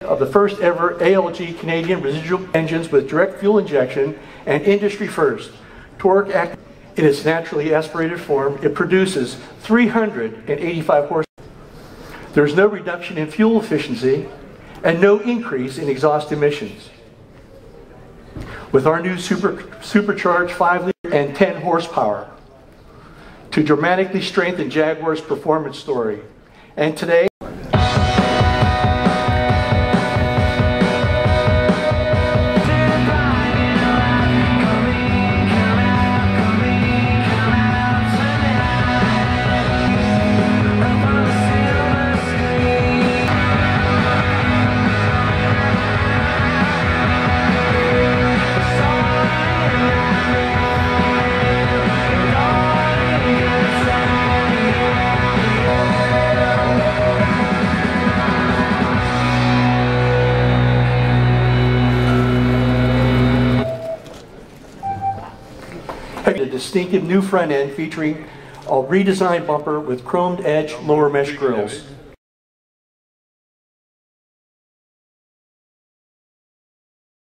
of the first ever ALG Canadian residual engines with direct fuel injection and industry first. Torque act in its naturally aspirated form, it produces 385 horsepower. There's no reduction in fuel efficiency and no increase in exhaust emissions. With our new super, supercharged 5 liter and 10 horsepower to dramatically strengthen Jaguar's performance story. And today, a distinctive new front end featuring a redesigned bumper with chromed edge lower mesh grills.